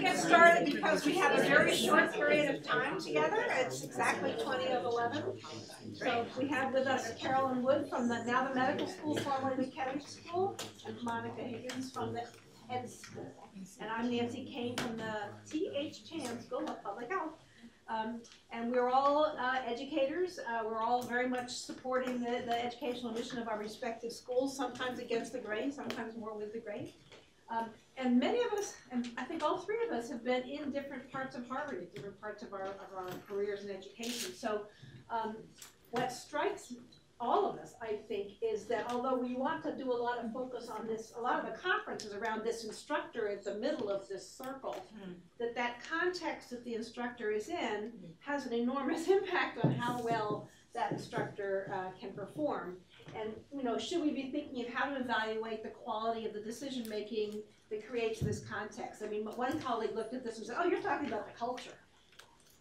to get started because we have a very short period of time together. It's exactly twenty of eleven. So we have with us Carolyn Wood from the, now the medical school, formerly the Kennedy School, and Monica Higgins from the Ed School. And I'm Nancy Kane from the T.H. Chan School of Public Health. Um, and we're all uh, educators. Uh, we're all very much supporting the, the educational mission of our respective schools, sometimes against the grain, sometimes more with the grain. Um, and many of us, and I think all three of us, have been in different parts of Harvard, in different parts of our, of our careers in education. So, um, what strikes all of us, I think, is that although we want to do a lot of focus on this, a lot of the conferences around this instructor at the middle of this circle, Hmm. that that context that the instructor is in has an enormous impact on how well that instructor uh, can perform. And, you know, should we be thinking of how to evaluate the quality of the decision making that creates this context? I mean, one colleague looked at this and said, oh, you're talking about the culture.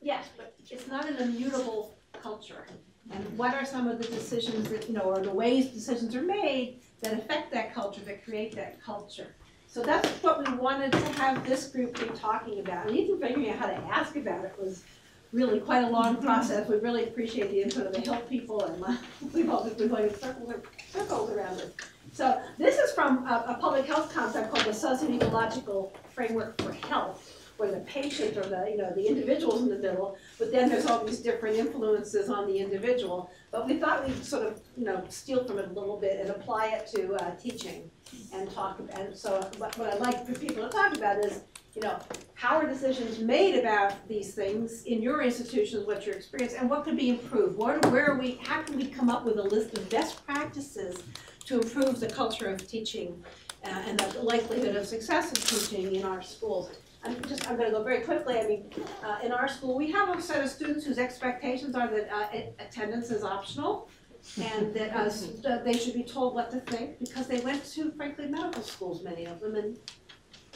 Yes, but it's not an immutable culture. And what are some of the decisions that, you know, or the ways decisions are made that affect that culture, that create that culture? So that's what we wanted to have this group be talking about. And even figuring out how to ask about it was really quite a long process. We really appreciate the input of the HILT people and uh, we've all been going circles, circles around it. So this is from a, a public health concept called the socio-ecological framework for health, where the patient or the, you know, the individual's in the middle, but then there's all these different influences on the individual. But we thought we'd sort of, you know, steal from it a little bit and apply it to uh, teaching and talk, about and so what, what I'd like for people to talk about is, you know, how are decisions made about these things in your institutions, what's your experience, and what could be improved? What, where are we, how can we come up with a list of best practices to improve the culture of teaching uh, and the likelihood of success of teaching in our schools? I'm just, I'm gonna go very quickly, I mean, uh, in our school, we have a set of students whose expectations are that uh, attendance is optional and that uh, they should be told what to think because they went to frankly medical schools, many of them, and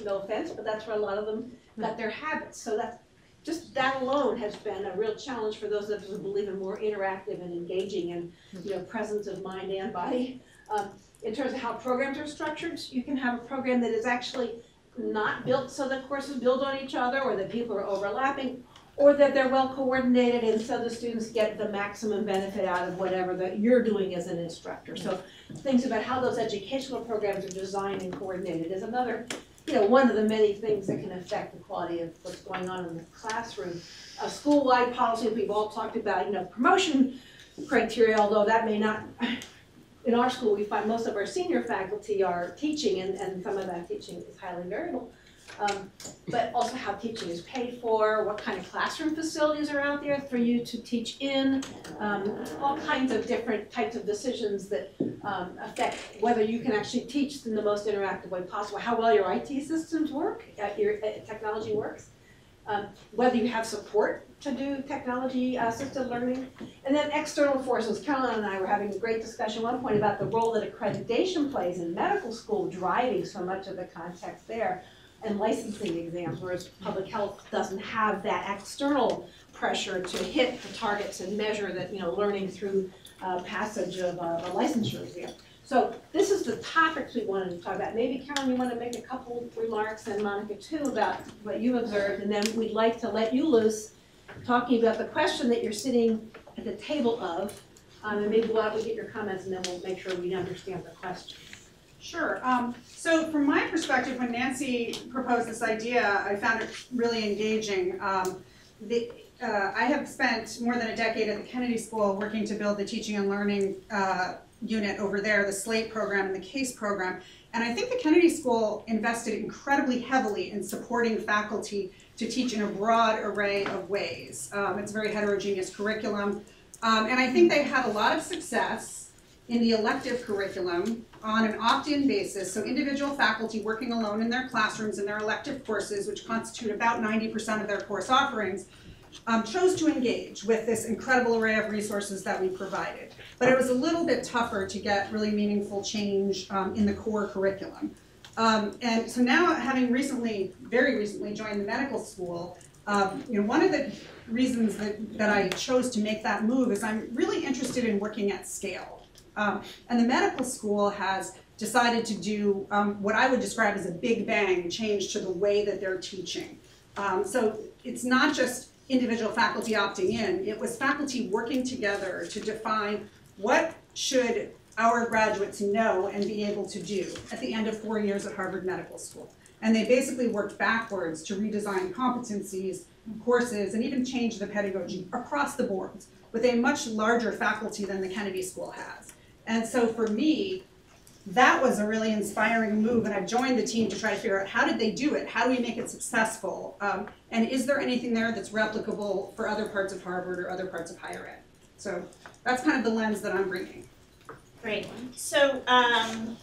no offense, but that's where a lot of them got their habits. So that's, just that alone has been a real challenge for those of us who believe in more interactive and engaging and, you know, presence of mind and body. Um, in terms of how programs are structured, you can have a program that is actually not built so that courses build on each other or that people are overlapping, or that they're well coordinated and so the students get the maximum benefit out of whatever that you're doing as an instructor. So things about how those educational programs are designed and coordinated is another, you know, one of the many things that can affect the quality of what's going on in the classroom. A school-wide policy, we've all talked about, you know, promotion criteria, although that may not, in our school, we find most of our senior faculty are teaching and, and some of that teaching is highly variable. Um, but also how teaching is paid for, what kind of classroom facilities are out there for you to teach in, um, all kinds of different types of decisions that um, affect whether you can actually teach in the most interactive way possible, how well your IT systems work, uh, your uh, technology works, um, whether you have support to do technology uh, assisted learning, and then external forces. Carolyn and I were having a great discussion one point about the role that accreditation plays in medical school, driving so much of the context there and licensing exams, whereas public health doesn't have that external pressure to hit the targets and measure that, you know, learning through uh, passage of a, a licensure exam. So this is the topics we wanted to talk about. Maybe Karen, you want to make a couple remarks and Monica too about what you observed, and then we'd like to let you loose talking about the question that you're sitting at the table of, um, and maybe why don't we get your comments and then we'll make sure we understand the question. Sure. Um, so from my perspective, when Nancy proposed this idea, I found it really engaging. Um, the, uh, I have spent more than a decade at the Kennedy School working to build the teaching and learning uh, unit over there, the SLATE program and the CASE program. And I think the Kennedy School invested incredibly heavily in supporting faculty to teach in a broad array of ways. Um, it's a very heterogeneous curriculum. Um, and I think they had a lot of success in the elective curriculum on an opt-in basis, so individual faculty working alone in their classrooms in their elective courses, which constitute about 90% of their course offerings, um, chose to engage with this incredible array of resources that we provided. But it was a little bit tougher to get really meaningful change um, in the core curriculum. Um, and so now, having recently, very recently joined the medical school, um, you know, one of the reasons that, that I chose to make that move is I'm really interested in working at scale. Um, and the medical school has decided to do um, what I would describe as a big bang change to the way that they're teaching. Um, so it's not just individual faculty opting in, it was faculty working together to define what should our graduates know and be able to do at the end of four years at Harvard Medical School. And they basically worked backwards to redesign competencies, courses, and even change the pedagogy across the boards with a much larger faculty than the Kennedy School has. And so for me, that was a really inspiring move, and I've joined the team to try to figure out how did they do it? How do we make it successful? Um, and is there anything there that's replicable for other parts of Harvard or other parts of higher ed? So that's kind of the lens that I'm bringing. Great. So, um,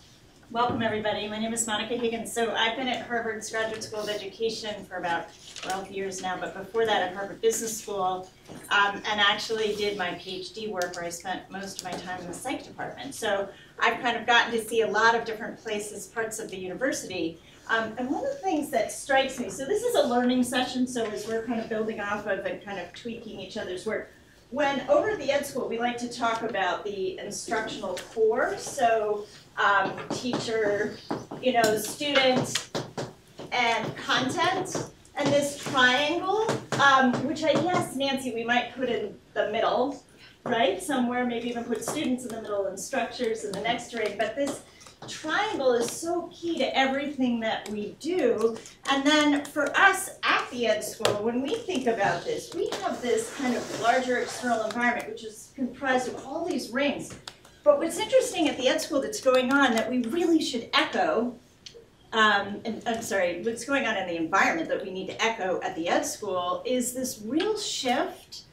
welcome everybody. My name is Monica Higgins. So I've been at Harvard's Graduate School of Education for about 12 years now, but before that at Harvard Business School, um, and actually did my PhD work where I spent most of my time in the psych department. So I've kind of gotten to see a lot of different places, parts of the university. Um, and one of the things that strikes me, so this is a learning session, so as we're kind of building off of and kind of tweaking each other's work, when over at the Ed School, we like to talk about the instructional core. So um, teacher, you know, student, and content. And this triangle, um, which I guess, Nancy, we might put in the middle, right? Somewhere, maybe even put students in the middle and structures in the next ring. But this triangle is so key to everything that we do. And then for us at the Ed School, when we think about this, we have this kind of larger external environment, which is comprised of all these rings. But what's interesting at the Ed School that's going on that we really should echo, um, and I'm sorry, what's going on in the environment that we need to echo at the Ed School is this real shift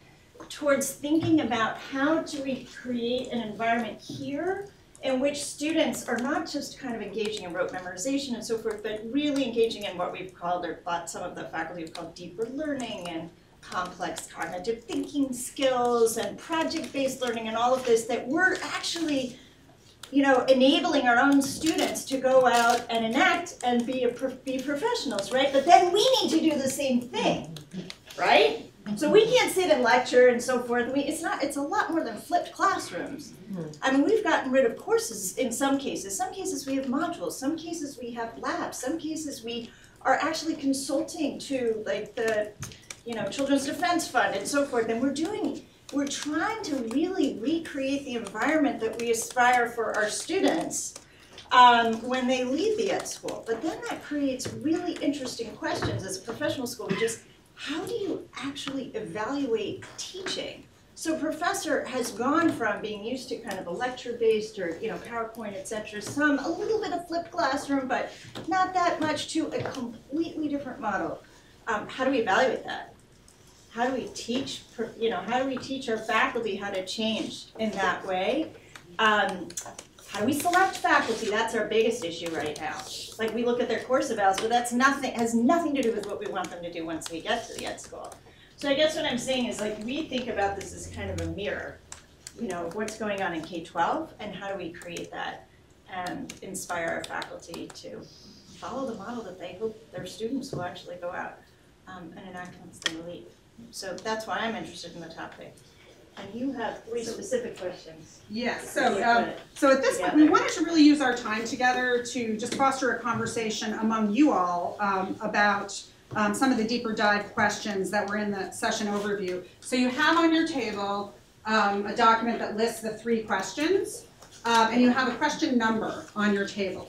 towards thinking about how do we create an environment here in which students are not just kind of engaging in rote memorization and so forth, but really engaging in what we've called, or some of the faculty have called deeper learning and complex cognitive thinking skills and project-based learning and all of this that we're actually you know, enabling our own students to go out and enact and be a, be professionals, right? But then we need to do the same thing, right? So we can't sit and lecture and so forth. We, it's not. It's a lot more than flipped classrooms. Hmm. I mean, we've gotten rid of courses in some cases. Some cases we have modules. Some cases we have labs. Some cases we are actually consulting to like the, you know, Children's Defense Fund and so forth. And we're doing. We're trying to really recreate the environment that we aspire for our students um, when they leave the ed school. But then that creates really interesting questions as a professional school, which is how do you actually evaluate teaching? So professor has gone from being used to kind of a lecture-based or, you know, PowerPoint, et cetera, some, a little bit of flipped classroom, but not that much to a completely different model. Um, how do we evaluate that? How do we teach, you know, how do we teach our faculty how to change in that way? Um, how do we select faculty? That's our biggest issue right now. Like we look at their course evals, but that's nothing has nothing to do with what we want them to do once we get to the ed school. So I guess what I'm saying is like we think about this as kind of a mirror, you know, what's going on in K-12 and how do we create that and inspire our faculty to follow the model that they hope their students will actually go out um, and enact once they leave. So that's why I'm interested in the topic. And you have three specific questions. Yes, so, um, so at this point, we wanted to really use our time together to just foster a conversation among you all um, about um, some of the deeper dive questions that were in the session overview. So you have on your table um, a document that lists the three questions, um, and you have a question number on your table.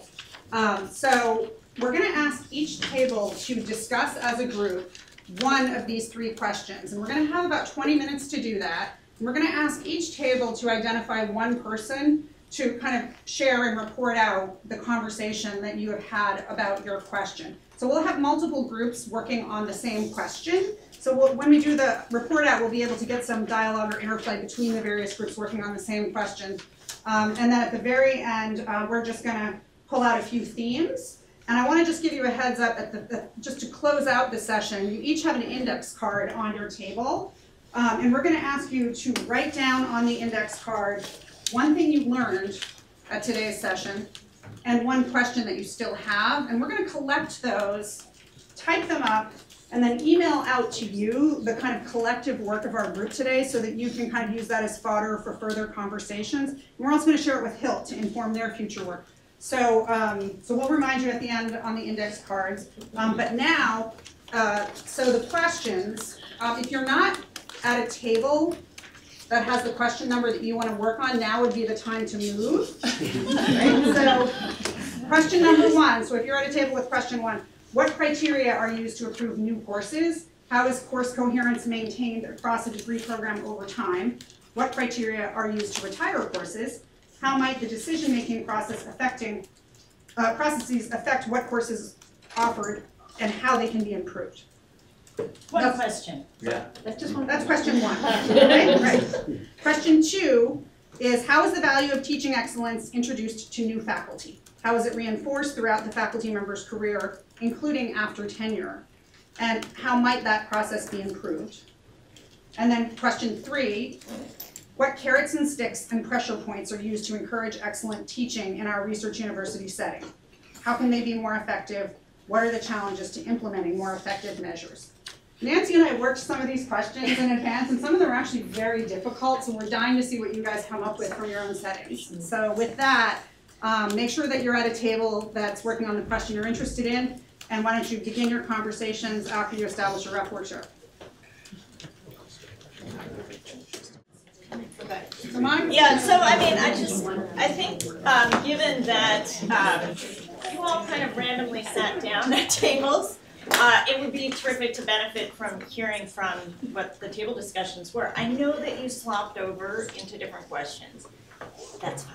Um, so we're gonna ask each table to discuss as a group one of these three questions, and we're gonna have about 20 minutes to do that. We're gonna ask each table to identify one person to kind of share and report out the conversation that you have had about your question. So we'll have multiple groups working on the same question. So we'll, when we do the report out, we'll be able to get some dialogue or interplay between the various groups working on the same question. Um, and then at the very end, uh, we're just gonna pull out a few themes. And I wanna just give you a heads up at the, the, just to close out the session, you each have an index card on your table. Um, and we're gonna ask you to write down on the index card one thing you learned at today's session and one question that you still have. And we're gonna collect those, type them up, and then email out to you the kind of collective work of our group today so that you can kind of use that as fodder for further conversations. And we're also gonna share it with HILT to inform their future work. So, um, so we'll remind you at the end on the index cards. Um, but now, uh, so the questions, um, if you're not at a table that has the question number that you wanna work on, now would be the time to move. Right, so, question number one, so if you're at a table with question one, what criteria are used to approve new courses? How is course coherence maintained across a degree program over time? What criteria are used to retire courses? How might the decision-making process affecting, uh, processes affect what courses offered and how they can be improved? One That's- question. That's just one. That's question one, right? Right. Question two is how is the value of teaching excellence introduced to new faculty? How is it reinforced throughout the faculty member's career, including after tenure? And how might that process be improved? And then question three, what carrots and sticks and pressure points are used to encourage excellent teaching in our research university setting? How can they be more effective? What are the challenges to implementing more effective measures? Nancy and I worked some of these questions in advance, and some of them are actually very difficult, so we're dying to see what you guys come up with from your own settings. So with that, um, make sure that you're at a table that's working on the question you're interested in, and why don't you begin your conversations after you establish a rep Yeah, so I mean, I just, I think, um, given that, um, you all kind of randomly sat down at tables, uh, it would be terrific to benefit from hearing from what the table discussions were. I know that you slopped over into different questions. That's fine.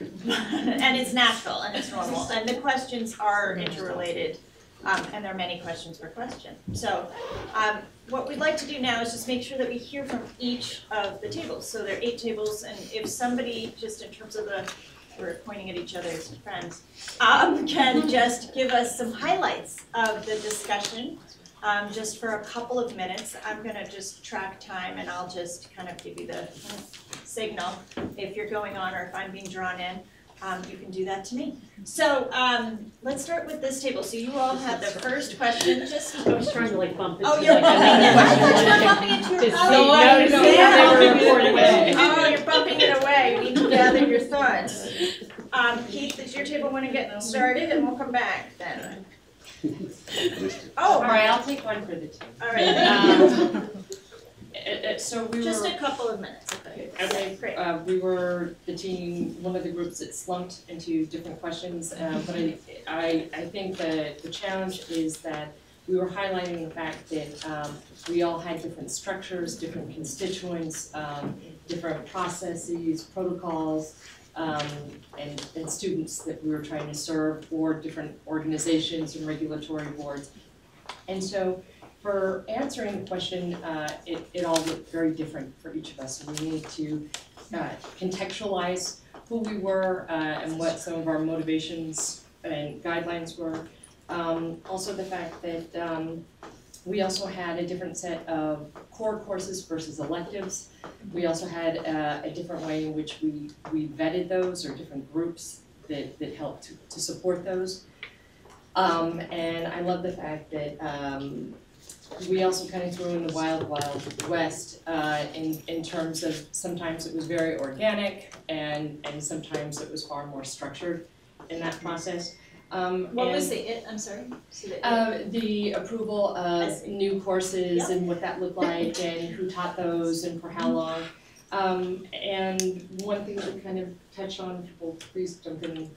And it's natural and it's normal, and the questions are interrelated, um, and there are many questions per question. So, um, what we'd like to do now is just make sure that we hear from each of the tables. So there are eight tables, and if somebody, just in terms of the, we're pointing at each other as friends, um, can just give us some highlights of the discussion, um, just for a couple of minutes. I'm gonna just track time and I'll just kind of give you the signal if you're going on or if I'm being drawn in. Um, you can do that to me. So, um, let's start with this table. So you all have the first question, just I was trying to like bump into Oh, you're a bumping mega into it. question. You're bumping into your. Just oh, so yeah, you know, yeah. they were recording it. Oh, you're bumping it away. We need to gather your thoughts. Um, Keith, does your table want to get started and we'll come back then? Oh, All right, I'll take one for the team. all right. So we were. Just a couple of minutes. Okay, Okay, great. uh, we were the team, one of the groups that slumped into different questions, uh, but I, I, I think that the challenge is that we were highlighting the fact that, um, we all had different structures, different constituents, um, different processes, protocols, um, and, and students that we were trying to serve, or different organizations and regulatory boards. And so, for answering the question, uh, it, it all looked very different for each of us. We need to uh, contextualize who we were uh, and what some of our motivations and guidelines were. Um, also the fact that um, we also had a different set of core courses versus electives. We also had uh, a different way in which we, we vetted those or different groups that, that helped to, to support those. Um, and I love the fact that um, we also kind of threw in the wild, wild west uh, in, in terms of sometimes it was very organic and, and sometimes it was far more structured in that process. Um, What was the it, I'm sorry? So the uh, the approval of new courses and what that looked like and who taught those and for how long. Um, and one thing that we kind of touched on, people please jump in,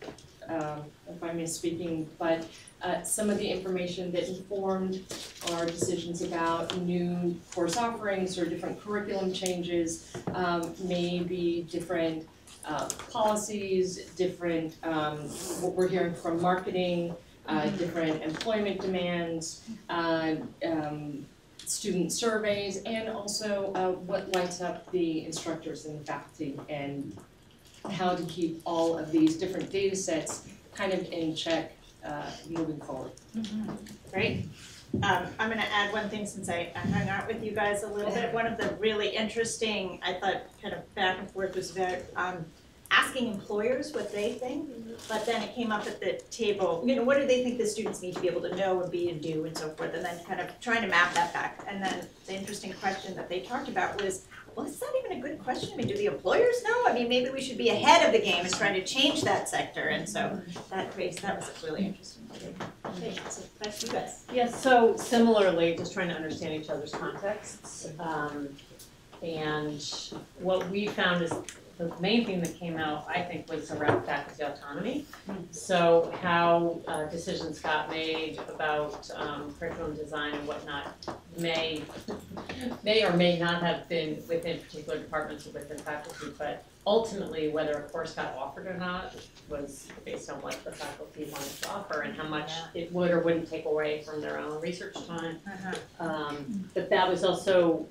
um, if I'm misspeaking, but uh, some of the information that informed our decisions about new course offerings or different curriculum changes, um, may be different uh, policies, different, um, what we're hearing from marketing, uh, different employment demands, uh, um, student surveys, and also uh, what lights up the instructors and the faculty, and how to keep all of these different data sets kind of in check uh, moving forward. Great. Um, I'm gonna add one thing since I, I hung out with you guys a little bit. One of the really interesting, I thought, kind of back and forth was about, um, asking employers what they think. But then it came up at the table, you know, what do they think the students need to be able to know and be and do and so forth, and then kind of trying to map that back. And then the interesting question that they talked about was, well, is that even a good question? I mean, do the employers know? I mean, maybe we should be ahead of the game and trying to change that sector, and so that creates, that was really interesting. Okay, so back to you guys. Yes, so similarly, just trying to understand each other's contexts. Um, and what we found is the main thing that came out, I think, was around faculty autonomy. So how uh, decisions got made about um, curriculum design and whatnot may, may or may not have been within particular departments or within faculty, but ultimately, whether a course got offered or not was based on what the faculty wanted to offer and how much it would or wouldn't take away from their own research time. Um, but that was also,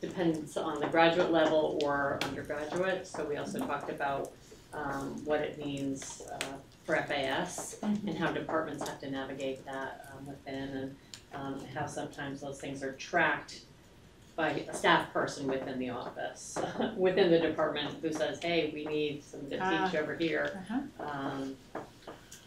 depends on the graduate level or undergraduate, so we also talked about, um, what it means, uh, for FAS and how departments have to navigate that, um, within and, um, how sometimes those things are tracked by a staff person within the office, within the department who says, hey, we need some to Ah. teach over here. Uh-huh. Um,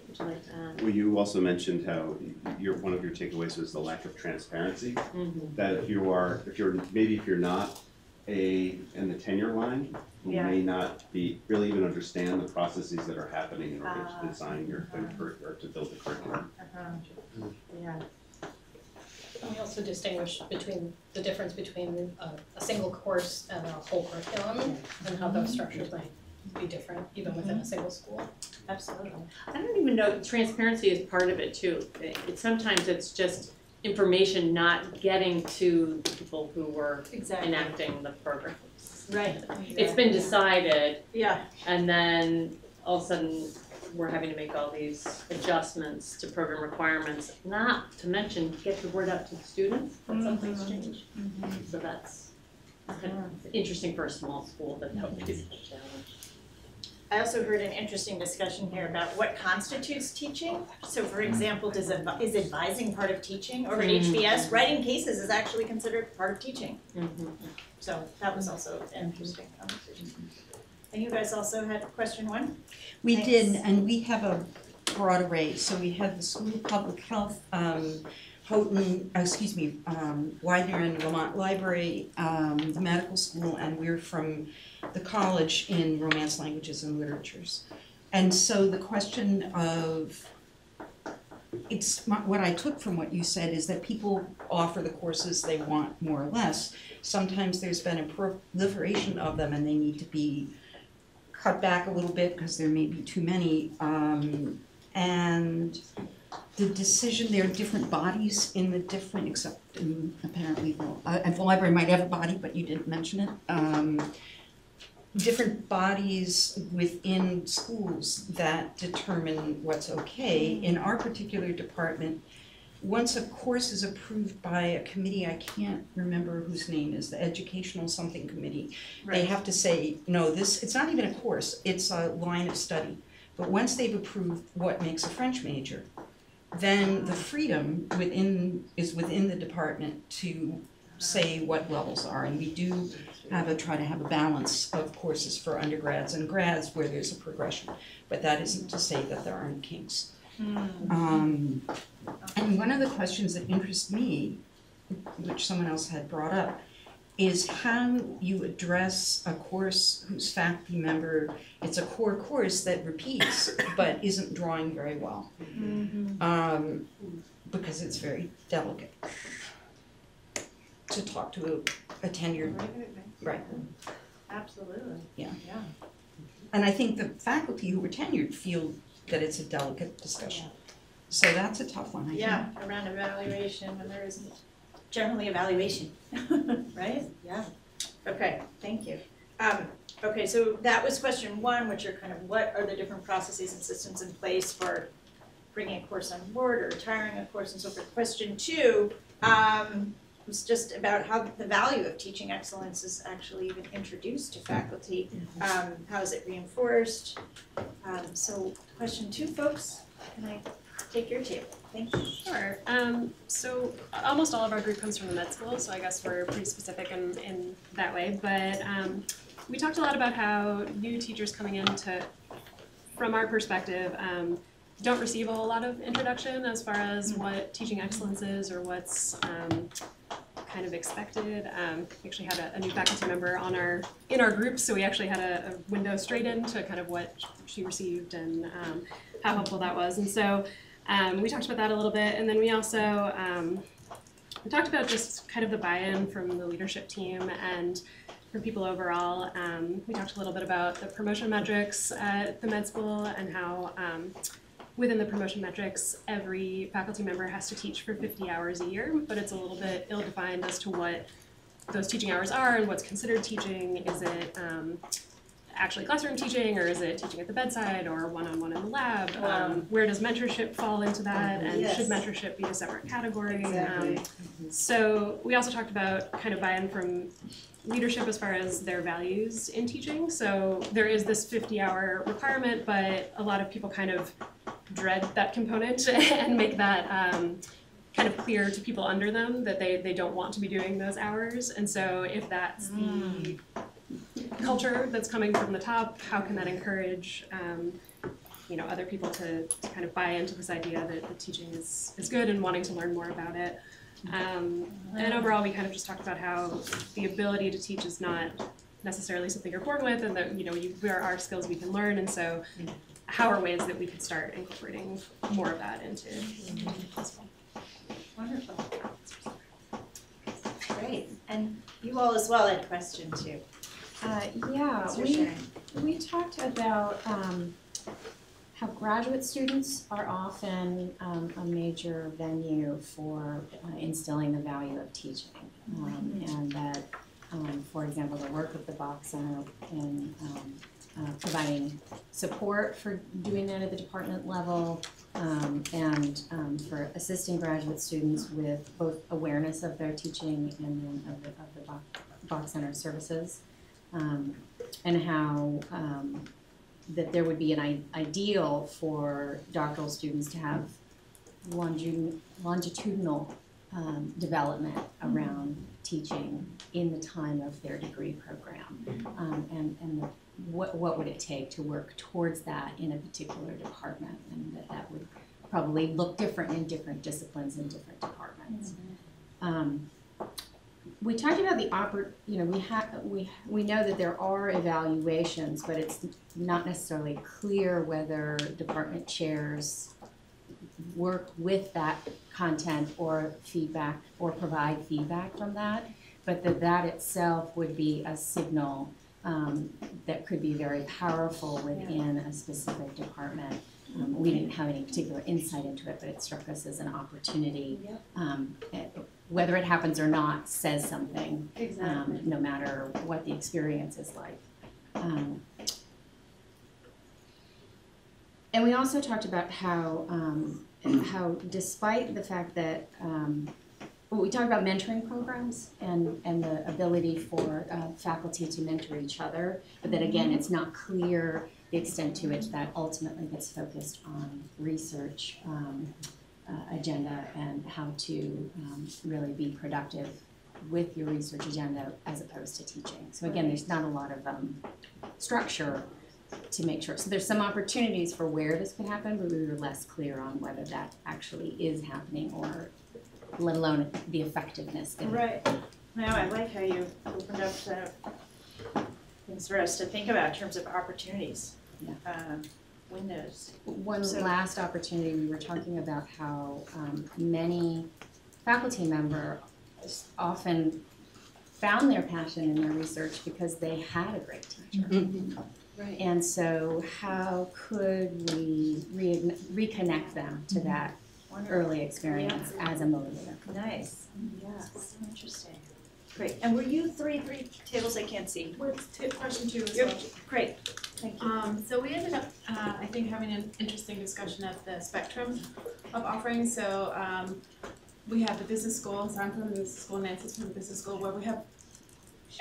would you like to add? Well, you also mentioned how your, one of your takeaways was the lack of transparency. Mhm. That if you are, if you're, maybe if you're not a, in the tenure line, you Yeah. may not be, really even understand the processes that are happening in order Ah. to design your, cur- or to build the curriculum. Yeah. We also distinguish between, the difference between a, a single course and a whole curriculum, and how those structures might be different even within a mhm. single school. Absolutely. I don't even know, transparency is part of it too. It, it- sometimes it's just information not getting to the people who were Exactly. enacting the programs. Right. It's been decided Yeah, and then all of a sudden we're having to make all these adjustments to program requirements, not to mention get the word out to the students that mm-hmm. something's changed. Mm-hmm. So that's kind of interesting for a small school, but that would be a challenge. I also heard an interesting discussion here about what constitutes teaching. So for example, does, advi- is advising part of teaching? Or at Mm. HBS, writing cases is actually considered part of teaching. Mhm. So that was also an interesting conversation. And you guys also had question one? We did, and we have a broad array, so we have the School of Public Health, um, Houghton, uh, excuse me, um, Widener and Lamont Library, um, the medical school, and we're from the college in Romance Languages and Literatures. And so the question of, it's, what I took from what you said is that people offer the courses they want more or less. Sometimes there's been a proliferation of them and they need to be cut back a little bit because there may be too many. Um, and the decision, there are different bodies in the different, except um, apparently, well, uh, and the library might have a body, but you didn't mention it. Um, different bodies within schools that determine what's okay. Mm-hmm. In our particular department, once a course is approved by a committee, I can't remember whose name is, the educational something committee, they have to say, no, this, it's not even a course, it's a line of study. But once they've approved what makes a French major, then the freedom within, is within the department to say what levels are. And we do have a, try to have a balance of courses for undergrads and grads where there's a progression. But that isn't to say that there aren't kinks. Um, and one of the questions that interest me, which someone else had brought up, is how you address a course whose faculty member, it's a core course that repeats but isn't drawing very well. Um, because it's very delicate to talk to a, a tenured, right. Absolutely. Yeah. Yeah. And I think the faculty who were tenured feel that it's a delicate discussion. So that's a tough one, I think. Yeah, around evaluation when there isn't generally evaluation, right? Yeah. Okay, thank you. Um, okay, so that was question one, which are kind of what are the different processes and systems in place for bringing a course on board or retiring a course and so forth. Question two, um, was just about how the value of teaching excellence is actually even introduced to faculty. Um, how is it reinforced? Um, so question two, folks, can I take your table? Thank you. Sure. Um, so almost all of our group comes from the med school, so I guess we're pretty specific in, in that way. But um, we talked a lot about how new teachers coming into, from our perspective, um, don't receive a whole lot of introduction as far as what teaching excellence is or what's um, kind of expected. Um, we actually had a, a new faculty member on our in our group, so we actually had a, a window straight into kind of what she received and um, how helpful that was. And so Um, we talked about that a little bit, and then we also um, we talked about just kind of the buy-in from the leadership team and for people overall. Um, we talked a little bit about the promotion metrics at the med school and how within the promotion metrics, every faculty member has to teach for 50 hours a year, but it's a little bit ill-defined as to what those teaching hours are and what's considered teaching. Is it um, actually classroom teaching, or is it teaching at the bedside, or one-on-one in the lab? Wow. Um, where does mentorship fall into that, and Yes. should mentorship be a separate category? Exactly. Um, so we also talked about kind of buy-in from leadership as far as their values in teaching. So there is this 50-hour requirement, but a lot of people kind of dread that component and make that um, kind of clear to people under them that they, they don't want to be doing those hours. And so if that's the culture that's coming from the top, how can that encourage um, you know other people to, to kind of buy into this idea that the teaching is, is good and wanting to learn more about it. Um, and overall, we kind of just talked about how the ability to teach is not necessarily something you're born with, and that you know you, there are skills we can learn, and so how are ways that we could start incorporating more of that into as well. Wonderful. Great, and you all as well had a question too. Uh, yeah, we, sharing. we talked about, um, how graduate students are often, um, a major venue for uh, instilling the value of teaching. Um, and that, um, for example, the work of the Bok Center in, um, uh, providing support for doing that at the department level, um, and, um, for assisting graduate students with both awareness of their teaching and then of the, of the Bok, Bok Center services um, and how um, that there would be an I- ideal for doctoral students to have longitudinal, longitudinal um, development around teaching in the time of their degree program, um, and and the, what what would it take to work towards that in a particular department, and that that would probably look different in different disciplines and different departments. Um, we talked about the oppor, you know, we have, we, we know that there are evaluations, but it's not necessarily clear whether department chairs work with that content or feedback, or provide feedback from that, but that that itself would be a signal um, that could be very powerful within a specific department. Um, we didn't have any particular insight into it, but it struck us as an opportunity. Um, eh, whether it happens or not says something, um, no matter what the experience is like. Um, and we also talked about how, um, how despite the fact that, um, well, we talked about mentoring programs and, and the ability for uh, faculty to mentor each other, but that again, it's not clear the extent to which that ultimately gets focused on research um, uh, agenda and how to um, really be productive with your research agenda as opposed to teaching. So again, there's not a lot of um, structure to make sure. So there's some opportunities for where this could happen, but we were less clear on whether that actually is happening or let alone the effectiveness. Right. Now, I like how you opened up the things for us to think about in terms of opportunities. Yeah. Um, windows. One So- last opportunity, we were talking about how um, many faculty members often found their passion in their research because they had a great teacher. Right. And so how could we re- reconnect them to that Wonderful. Early experience as a motivator? Nice. Yes. Interesting. Great. And were you three, three tables I can't see? With tip question two as You're- well. Great. Thank you. Um, so we ended up, uh, I think, having an interesting discussion of the spectrum of offerings. So, um, we have the business school, so I'm from the business school, Nancy's from the business school, where we have,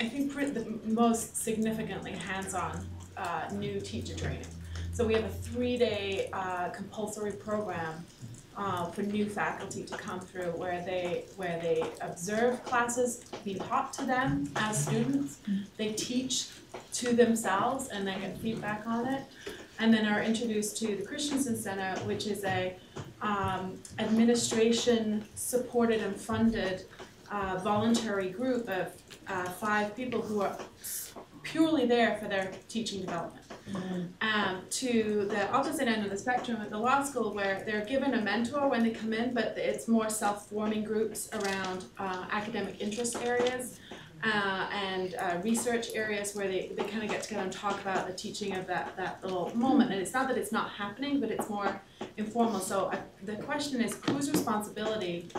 I think, pre- the most significantly hands-on, uh, new teacher training. So we have a three-day, uh, compulsory program, uh, for new faculty to come through where they, where they observe classes be taught to them as students. They teach to themselves and then get feedback on it. And then are introduced to the Christensen Center, which is a um, administration supported and funded uh, voluntary group of uh, five people who are purely there for their teaching development. um, to the opposite end of the spectrum at the law school where they're given a mentor when they come in, but it's more self-forming groups around uh, academic interest areas uh, and uh, research areas where they, they kind of get together and talk about the teaching of that, that little moment. And it's not that it's not happening, but it's more informal. So I, the question is, whose responsibility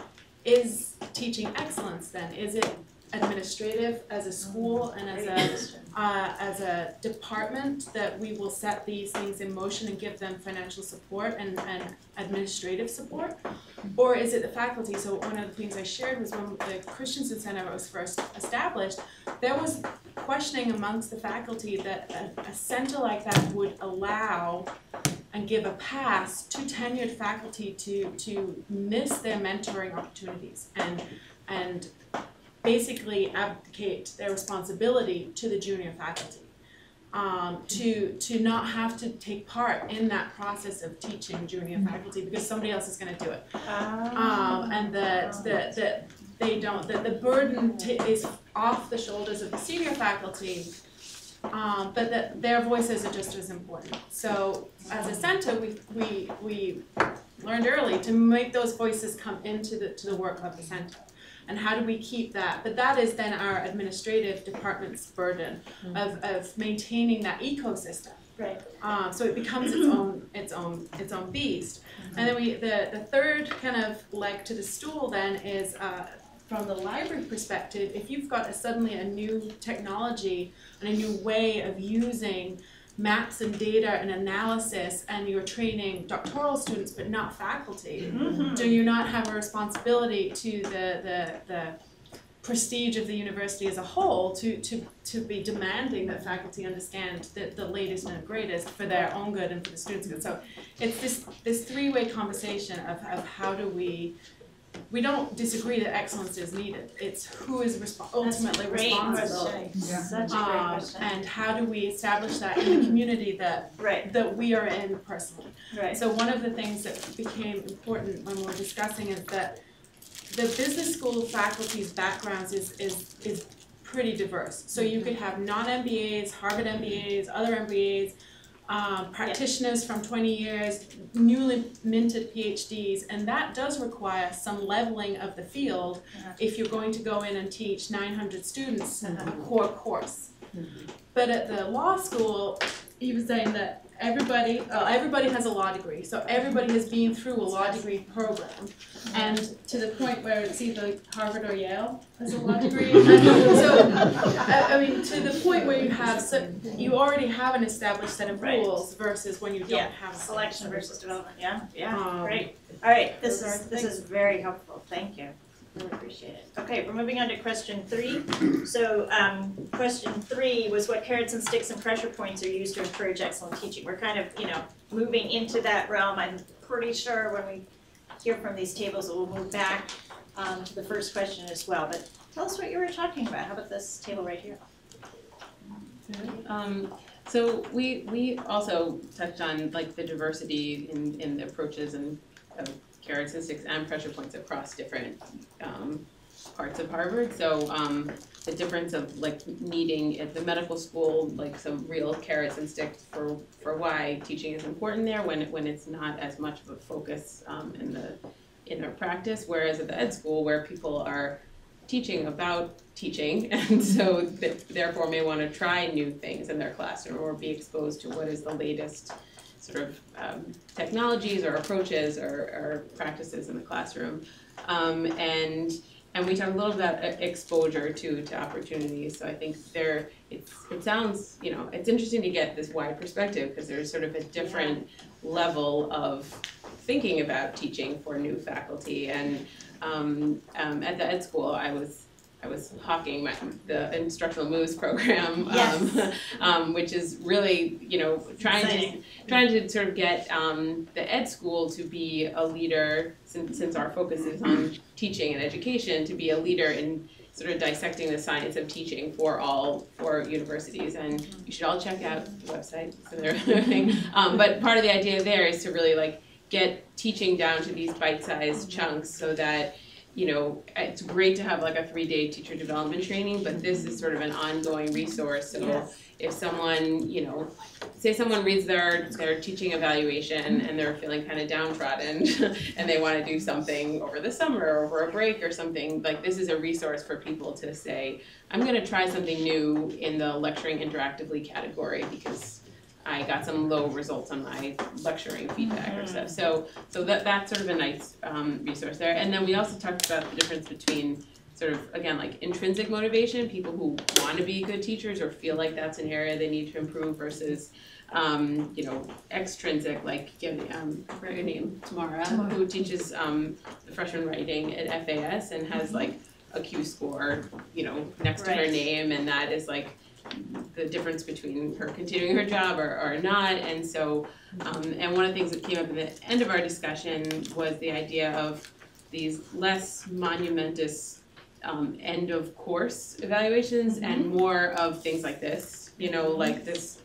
is teaching excellence then? Is it administrative as a school and as a uh, as a department that we will set these things in motion and give them financial support and, and administrative support? Or is it the faculty? So one of the things I shared was when the Christensen Center was first established, there was questioning amongst the faculty that a, a center like that would allow and give a pass to tenured faculty to to miss their mentoring opportunities and and basically abdicate their responsibility to the junior faculty. Um, to to not have to take part in that process of teaching junior faculty because somebody else is going to do it. Um, and that that that they don't that the burden is off the shoulders of the senior faculty. Um, but that their voices are just as important. So as a center, we we we learned early to make those voices come into the to the work of the center and how do we keep that? But that is then our administrative department's burden of, of maintaining that ecosystem. Right. Um, so it becomes its own its own its own beast. And then we the, the third kind of leg to the stool then is uh, from the library perspective, if you've got a, suddenly a new technology and a new way of using maps and data and analysis and you're training doctoral students but not faculty, mm-hmm. do you not have a responsibility to the, the, the prestige of the university as a whole to, to, to be demanding that faculty understand the, the latest and the greatest for their own good and for the students' good. So it's this, this three-way conversation of, of how do we, we don't disagree that excellence is needed. It's who is respo- ultimately responsible. Yeah. Such a great Um, question. and how do we establish that in the community that, Right, that we are in personally? right. So one of the things that became important when we we're discussing is that the business school faculty's backgrounds is is is pretty diverse. So you could have non-MBAs, Harvard MBAs, other MBAs, um, practitioners from twenty years, newly minted PhDs, and that does require some leveling of the field Uh-huh. if you're going to go in and teach nine hundred students a Uh-huh. core course. But at the law school, he was saying that everybody, uh, everybody has a law degree, so everybody has been through a law degree program. And to the point where it's either Harvard or Yale as a law degree. So, I, I mean, to the point where you have, so, you already have an established set of Right. rules versus when you don't have a Selection versus development, yeah, yeah, Um, great. All right, this is, this things. is very helpful, thank you. Really appreciate it. Okay, we're moving on to question three. So, um, question three was what carrots and sticks and pressure points are used to encourage excellent teaching? We're kind of, you know, moving into that realm. I'm pretty sure when we hear from these tables, that we'll move back, um, to the first question as well. But tell us what you were talking about. How about this table right here? Um, so we, we also touched on like the diversity in, in the approaches and of carrots and sticks and pressure points across different, um, parts of Harvard. So, um, the difference of like needing at the medical school, like some real carrots and sticks for, for why teaching is important there when, when it's not as much of a focus, um, in the, in their practice. Whereas at the ed school where people are teaching about teaching and so th- therefore may want to try new things in their classroom or be exposed to what is the latest sort of um, technologies or approaches or, or practices in the classroom. Um, and and we talked a little about e- exposure to to opportunities. So I think there it's it sounds you know it's interesting to get this wide perspective because there's sort of a different level of thinking about teaching for new faculty and um, um, at the ed school I was I was hawking my, the instructional moves program, Yes. um, um, which is really, you know, trying to trying to sort of get um, the ed school to be a leader, since since our focus is on teaching and education, to be a leader in sort of dissecting the science of teaching for all for universities, and you should all check out the website. Thing. Um, but part of the idea there is to really like get teaching down to these bite-sized chunks, so that you know, it's great to have like a three-day teacher development training, but this is sort of an ongoing resource, so Yes. if someone, you know, say someone reads their, their teaching evaluation and they're feeling kind of downtrodden and they wanna do something over the summer or over a break or something, like this is a resource for people to say, I'm gonna try something new in the lecturing interactively category because I got some low results on my lecturing feedback or stuff. So so that that's sort of a nice um resource there. And then we also talked about the difference between sort of again like intrinsic motivation, people who want to be good teachers or feel like that's an area they need to improve versus um, you know, extrinsic, like give um I forgot your name, Tamara, who teaches um the freshman writing at FAS and has like a Q score, you know, next to her name and that is like the difference between her continuing her job or or not, and so um and one of the things that came up at the end of our discussion was the idea of these less monumentous um end of course evaluations and more of things like this, you know, like this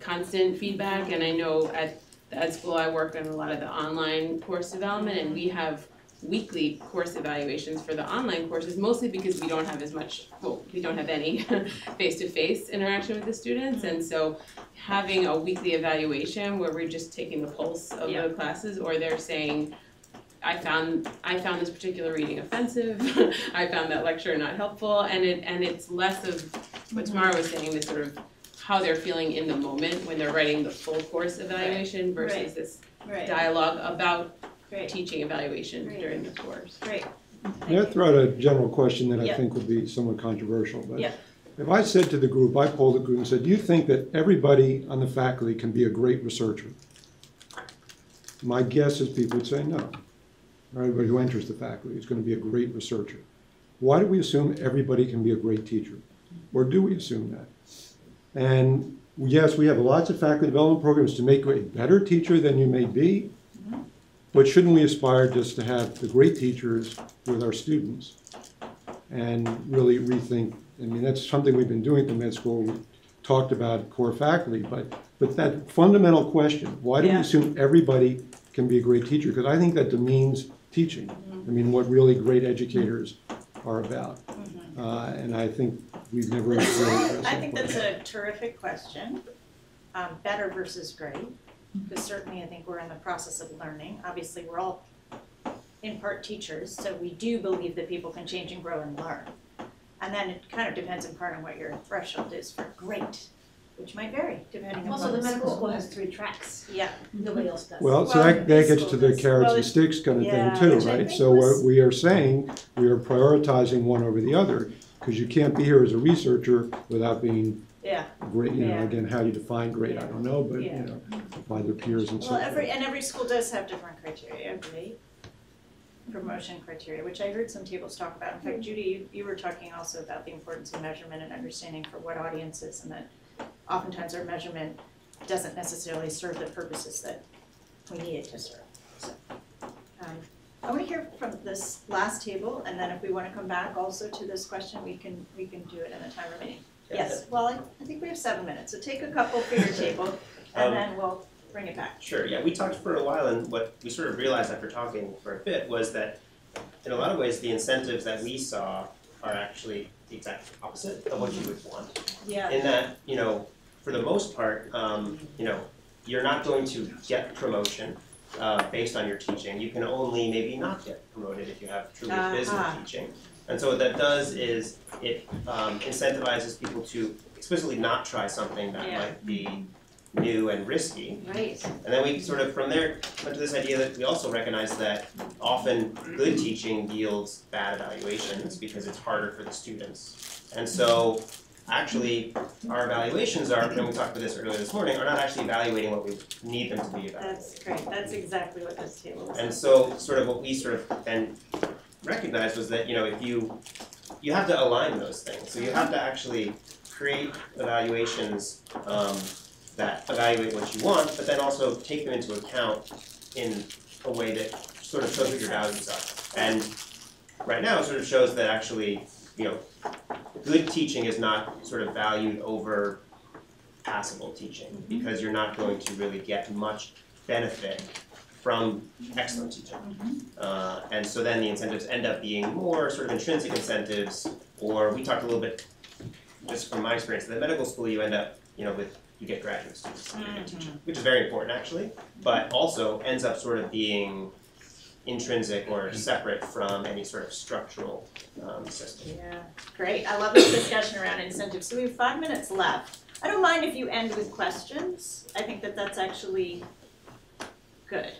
constant feedback, and I know at the ed school I work on a lot of the online course development and we have weekly course evaluations for the online courses, mostly because we don't have as much, well, we don't have any face-to-face interaction with the students, and so having a weekly evaluation where we're just taking the pulse of Yeah. the classes, or they're saying, I found, I found this particular reading offensive, I found that lecture not helpful, and it, and it's less of what mm-hmm. Tamara was saying, this sort of how they're feeling in the moment when they're writing the full course evaluation versus right. this Right, dialogue about great, teaching evaluation Great. during the course. great. May I throw out a general question that I Yeah. think will be somewhat controversial, but Yeah. if I said to the group, I polled the group and said, do you think that everybody on the faculty can be a great researcher? My guess is people would say no. Everybody who enters the faculty is gonna be a great researcher. Why do we assume everybody can be a great teacher? Or do we assume that? And yes, we have lots of faculty development programs to make you a better teacher than you may be. But shouldn't we aspire just to have the great teachers with our students? And really rethink, I mean, that's something we've been doing at the med school, we talked about core faculty, but, but that fundamental question, why do we assume everybody can be a great teacher? Because I think that demeans teaching. I mean, what really great educators are about. Uh, and I think we've never really addressed I that think that's a terrific question. Um, better versus great, because certainly I think we're in the process of learning. Obviously, we're all in part teachers, so we do believe that people can change and grow and learn. And then it kind of depends in part on what your threshold is for great, which might vary depending on Also, the medical school has three tracks, Yeah, nobody else does. Well, so Well, that, that gets to the carrots well, and sticks kind of yeah, thing too, I right? think So was- what we are saying, we are prioritizing one over the other, because you can't be here as a researcher without being yeah. great, you know, Yeah. again, how you define great, I don't know, but, you Yeah. know, by their peers and so Well, forth. every, and every school does have different criteria, right? Promotion criteria, which I heard some tables talk about. In fact, Judy, you, you were talking also about the importance of measurement and understanding for what audiences and that oftentimes our measurement doesn't necessarily serve the purposes that we need it to serve, so. um, I wanna hear from this last table, and then if we wanna come back also to this question, we can, we can do it in the time remaining. Yes, well, I, I think we have seven minutes, so take a couple for your table, and Um, then we'll bring it back. Sure, yeah, we talked for a while, and what we sort of realized after talking for a bit was that in a lot of ways, the incentives that we saw are actually the exact opposite of what you would want. Yeah. In that, you know, for the most part, um, you know, you're not going to get promotion uh, based on your teaching. You can only maybe not get promoted if you have truly business Uh-huh. teaching. And so what that does is it um, incentivizes people to explicitly not try something that Yeah. might be new and risky. Right. And then we sort of from there went to this idea that we also recognize that often good teaching yields bad evaluations because it's harder for the students. And so actually our evaluations are, and we talked about this earlier this morning, are not actually evaluating what we need them to be evaluating. That's great, that's exactly what this table was. And so sort of what we sort of then recognized was that, you know, if you, you have to align those things. So you have to actually create evaluations um, that evaluate what you want, but then also take them into account in a way that sort of shows what your values are. And right now, it sort of shows that actually, you know, good teaching is not sort of valued over passable teaching because you're not going to really get much benefit from excellent teaching. Uh, and so then the incentives end up being more sort of intrinsic incentives, or we talked a little bit, just from my experience, at the medical school, you end up, you know, with, you get graduate students, get teaching, which is very important actually, but also ends up sort of being intrinsic or separate from any sort of structural um, system. Yeah, great, I love this discussion around incentives, so we have five minutes left. I don't mind if you end with questions, I think that that's actually good.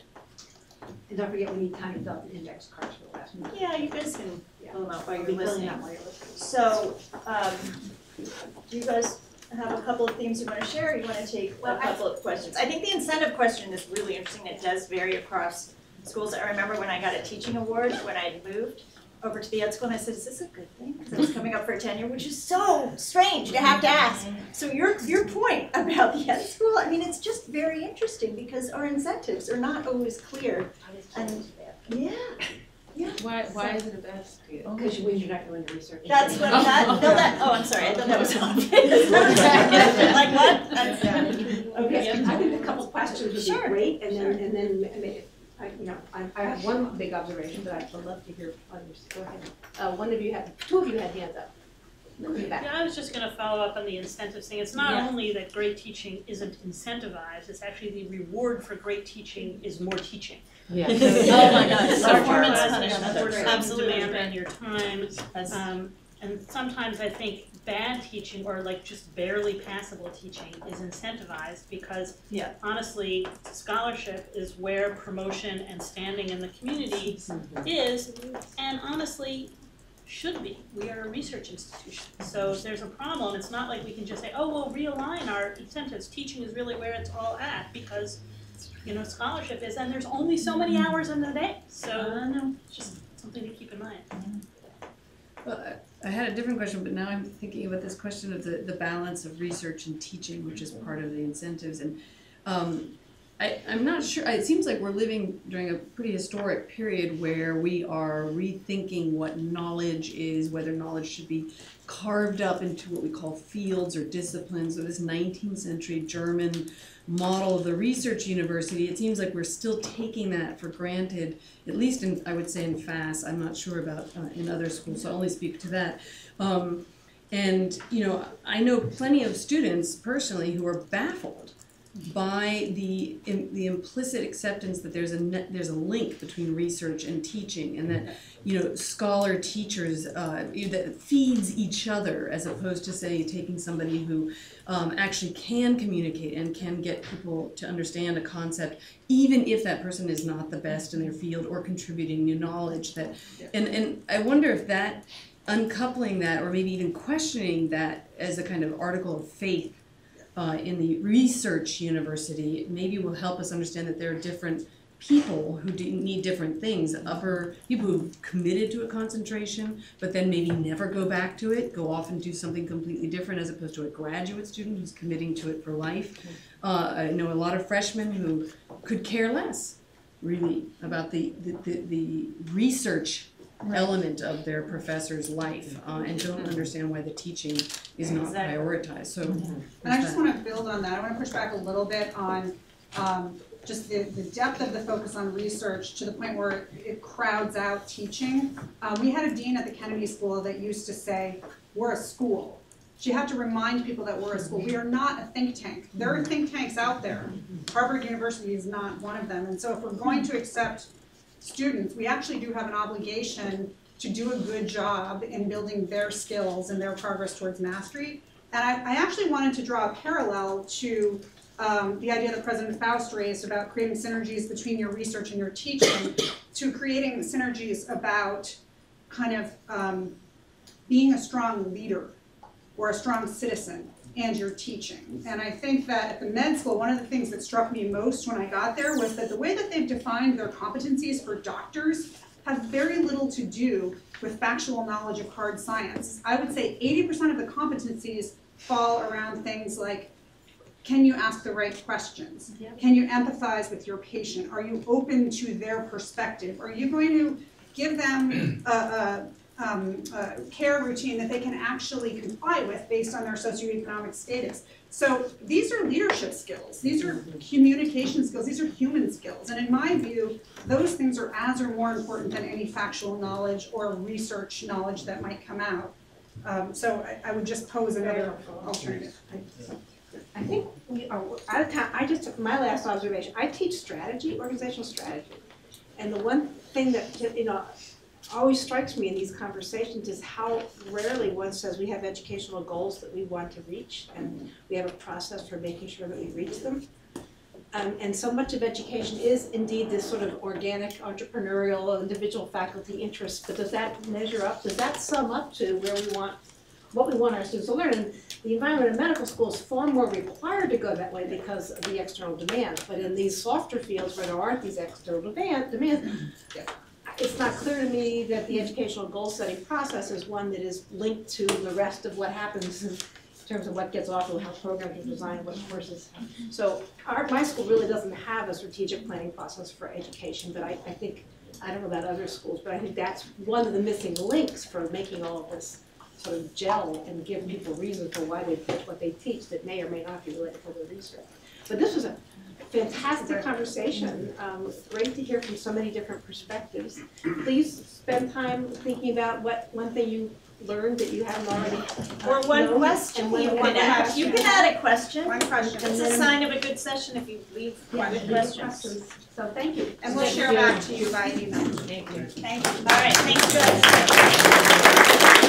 And don't forget, we need time to fill out the index cards for the last one. Yeah, you guys can fill them out while you're be filling listening. out while you're listening. So, um, do you guys have a couple of themes you wanna share, or you wanna take a Well, I- couple of questions? I think the incentive question is really interesting, it does vary across schools. I remember when I got a teaching award, when I moved over to the ed school, and I said, is this a good thing? Because I was coming up for a tenure, which is so strange to have to ask. So your, your point about the ed school, I mean, it's just very interesting, because our incentives are not always clear. And, yeah, Why, why is it a bad idea? Because you, you're not doing the research. That's what that, no, that, oh, I'm sorry, I thought that was obvious. Like what? That's, uh, Okay, I think a couple questions would Sure. be great, and then, and then, ma- ma- I, you know, I, I have one big observation, but I'd love to hear others, go ahead. Uh, one of you had, two of you had hands up. Back. Yeah, I was just gonna follow up on the incentives thing. It's not Yeah. only that great teaching isn't incentivized, it's actually the reward for great teaching is more teaching. Yeah. Oh my God, So performance punishment, that's that's absolutely absolutely demand on your time. Um, and sometimes I think bad teaching or like just barely passable teaching is incentivized because Yeah. honestly, scholarship is where promotion and standing in the community mm-hmm. is, and honestly, should be. We are a research institution, so there's a problem, it's not like we can just say, oh, we'll realign our incentives. Teaching is really where it's all at because, you know, scholarship is, and there's only so many mm-hmm. hours in the day, so no. just something to keep in mind. Mm-hmm. Well, I had a different question, but now I'm thinking about this question of the, the balance of research and teaching, which is part of the incentives, and, um, I, I'm not sure, it seems like we're living during a pretty historic period where we are rethinking what knowledge is, whether knowledge should be carved up into what we call fields or disciplines, so this nineteenth century German model of the research university, it seems like we're still taking that for granted, at least in, I would say in FAS, I'm not sure about uh, in other schools, so I'll only speak to that. Um, and, you know, I know plenty of students personally who are baffled by the, im- the implicit acceptance that there's a, net, there's a link between research and teaching, and that, you know, scholar teachers, uh, that feeds each other, as opposed to, say, taking somebody who um, actually can communicate and can get people to understand a concept, even if that person is not the best in their field or contributing new knowledge. That, and and I wonder if that uncoupling that, or maybe even questioning that as a kind of article of faith uh, in the research university, maybe will help us understand that there are different people who need different things. Upper people who've committed to a concentration, but then maybe never go back to it, go off and do something completely different, as opposed to a graduate student who's committing to it for life. Uh, I know a lot of freshmen who could care less, really, about the the, the, the research element of their professor's life, uh, and don't understand why the teaching is not Exactly. prioritized. So. And I just wanna build on that, I wanna push back a little bit on, um, just the, the depth of the focus on research to the point where it crowds out teaching. Um, we had a dean at the Kennedy School that used to say, we're a school. She had to remind people that we're a school, we are not a think tank, there are think tanks out there. Harvard University is not one of them, and so if we're going to accept students, we actually do have an obligation to do a good job in building their skills and their progress towards mastery. And I, I actually wanted to draw a parallel to um, the idea that President Faust raised about creating synergies between your research and your teaching, to creating synergies about kind of um, being a strong leader or a strong citizen and your teaching. And I think that at the med school, one of the things that struck me most when I got there was that the way that they've defined their competencies for doctors have very little to do with factual knowledge of hard science. I would say eighty percent of the competencies fall around things like, can you ask the right questions? Can you empathize with your patient? Are you open to their perspective? Are you going to give them a, a, um, uh, care routine that they can actually comply with based on their socioeconomic status. So these are leadership skills, these are communication skills, these are human skills. And in my view, those things are as or more important than any factual knowledge or research knowledge that might come out. Um, so I, I would just pose another alternative. I think we are out of time. I just took my last observation. I teach strategy, organizational strategy. And the one thing that, you know, always strikes me in these conversations is how rarely one says we have educational goals that we want to reach and we have a process for making sure that we reach them. Um, and so much of education is indeed this sort of organic entrepreneurial individual faculty interest, but does that measure up, does that sum up to where we want, what we want our students to learn? And the environment of medical school is far more required to go that way because of the external demand. but in these softer fields where there aren't these external demand, demands, it's not clear to me that the educational goal setting process is one that is linked to the rest of what happens in terms of what gets offered, how programs are designed, what courses. So our, my school really doesn't have a strategic planning process for education, but I, I think, I don't know about other schools, but I think that's one of the missing links for making all of this sort of gel and give people reason for why they teach what they teach that may or may not be related to their research. But this was a fantastic conversation, um, great to hear from so many different perspectives. Please spend time thinking about what, one thing you learned that you haven't already uh, Or one known, question and you one could add, you can add a question. One question. It's a sign of a good session if you leave Yeah, good good questions. So thank you. And we'll share back to you by email. Thank you. Thank you. All right, thanks, guys.